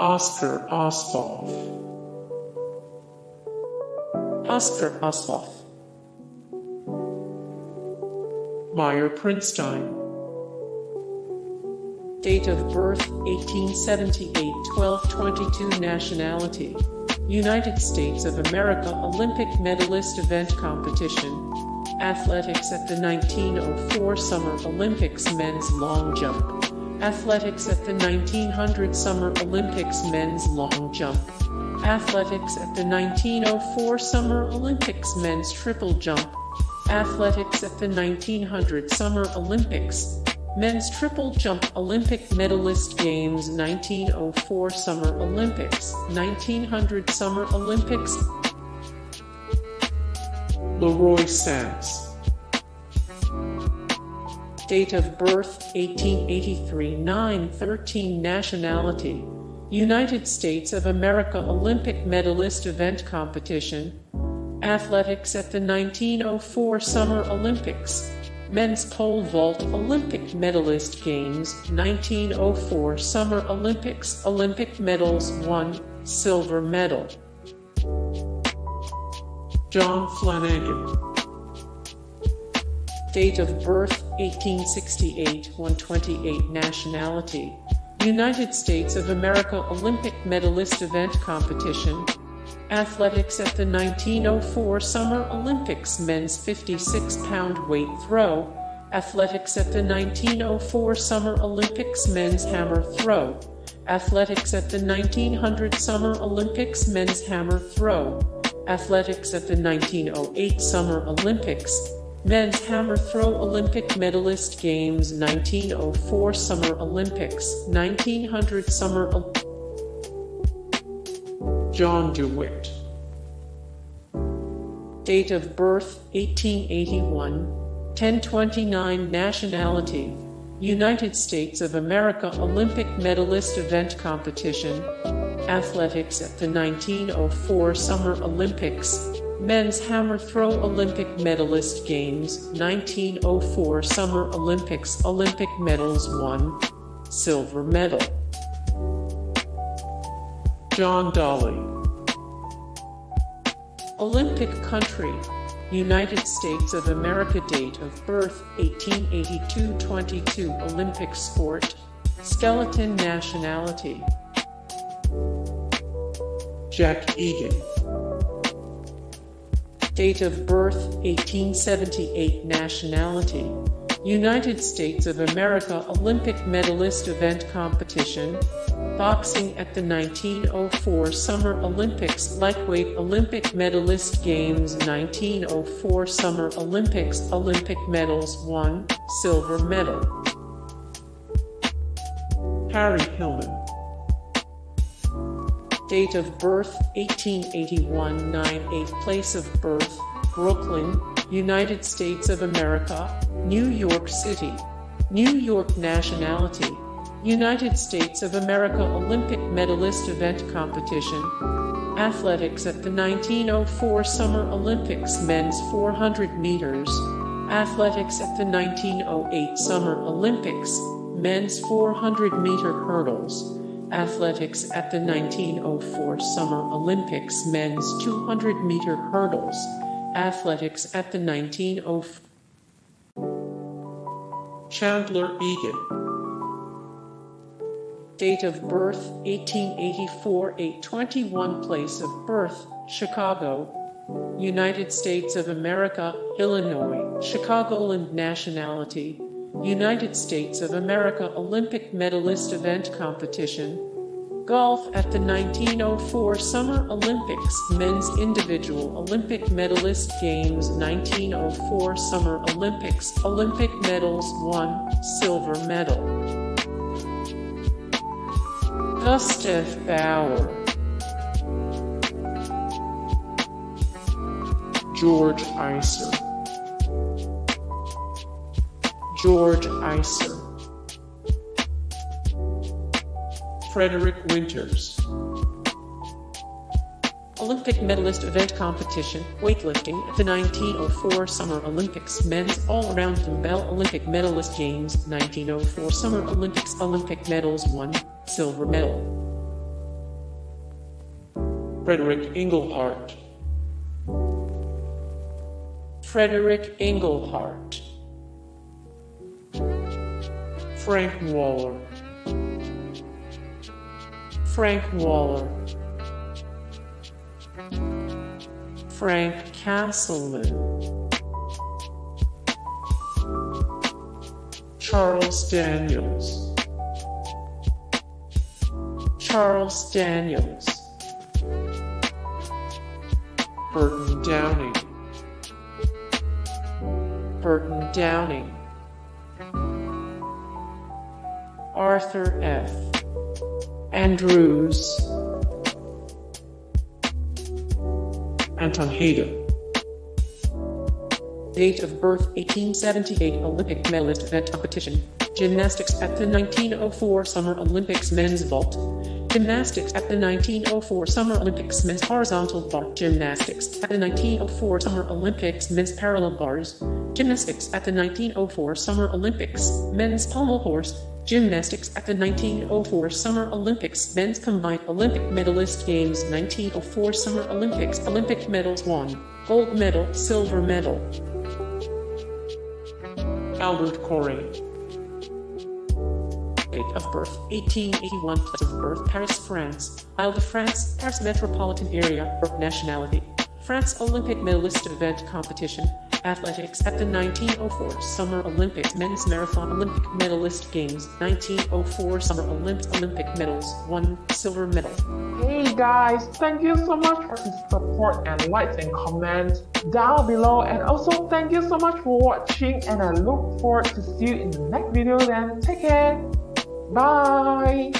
Oscar Osthoff. Oscar Osthoff. Myer Prinstein. Date of birth 1878 1222 Nationality United States of America Olympic medalist event competition Athletics at the 1904 Summer Olympics men's long jump Athletics at the 1900 Summer Olympics men's long jump. Athletics at the 1904 Summer Olympics men's triple jump. Athletics at the 1900 Summer Olympics Men's triple jump Olympic medalist games 1904 Summer Olympics 1900 Summer Olympics. LeRoy Samse Date of birth 1883, 9, 13 Nationality. United States of America Olympic medalist event competition. Athletics at the 1904 Summer Olympics. Men's Pole Vault Olympic Medalist Games 1904 Summer Olympics. Olympic medals 1 Silver medal. John Flanagan Date of birth 1868 128 Nationality. United States of America Olympic Medalist Event Competition. Athletics at the 1904 Summer Olympics men's 56 pound weight throw, Athletics at the 1904 Summer Olympics men's hammer throw, Athletics at the 1900 Summer Olympics men's hammer throw, Athletics at the 1908 Summer Olympics, men's hammer throw Olympic medalist games 1904 Summer Olympics, 1900 Summer Olympics. John DeWitt. Date of birth 1881, 1029 Nationality United States of America Olympic medalist event competition Athletics at the 1904 Summer Olympics Men's Hammer Throw Olympic Medalist Games 1904 Summer Olympics Olympic medals 1 Silver medal John Daly. Olympic country, United States of America date of birth 1882-22 Olympic sport, skeleton nationality. Jack Egan. Date of birth 1878 nationality. United States of America Olympic medalist event competition, boxing at the 1904 Summer Olympics lightweight Olympic medalist games 1904 Summer Olympics Olympic medals 1 silver medal. Harry Hillman Date of birth 1881 9 8 Place of birth Brooklyn United States of America, New York City, New York nationality, United States of America Olympic medalist event competition, athletics at the 1904 Summer Olympics men's 400 meters, athletics at the 1908 Summer Olympics men's 400 meter hurdles, athletics at the 1904 Summer Olympics men's 200 meter hurdles, athletics at the 1904 Chandler Egan. Date of birth 1884 821 Place of birth Chicago, United States of America, Illinois, Chicagoland nationality, United States of America Olympic medalist event competition, Golf at the 1904 Summer Olympics Men's Individual Olympic Medalist Games 1904 Summer Olympics Olympic medals 1 Silver medal. Gustav Bauer. George Eyser George Eyser Frederick Winters. Olympic medalist event competition, weightlifting at the 1904 Summer Olympics men's all-around dumbbell Olympic medalist games 1904 Summer Olympics Olympic medals 1 silver medal Frederick Englehardt. Frederick Englehardt. Frank Waller. Frank Waller. Frank Castleman. Charles Daniels. Charles Daniels. Burton Downing. Burton Downing. Arthur F. Andrews. Anton Heida. Date of birth 1878 Olympic medalist event competition. Gymnastics at the 1904 Summer Olympics men's vault. Gymnastics at the 1904 Summer Olympics men's horizontal bar. Gymnastics at the 1904 Summer Olympics men's parallel bars. Gymnastics at the 1904 Summer Olympics men's pommel horse. Gymnastics at the 1904 Summer Olympics men's combined Olympic medalist games 1904 Summer Olympics Olympic medals won. Gold medal, silver medal. Albert Coray. Date of birth 1881, place of birth Paris, France. Isle de France, Paris metropolitan area, nationality. France Olympic medalist event competition. Athletics at the 1904 Summer Olympics Men's Marathon Olympic Medalist Games 1904 Summer Olympics Olympic medals 1 silver medal. Hey guys, thank you so much for the support and likes and comments down below and also thank you so much for watching and I look forward to see you in the next video then take care. Bye.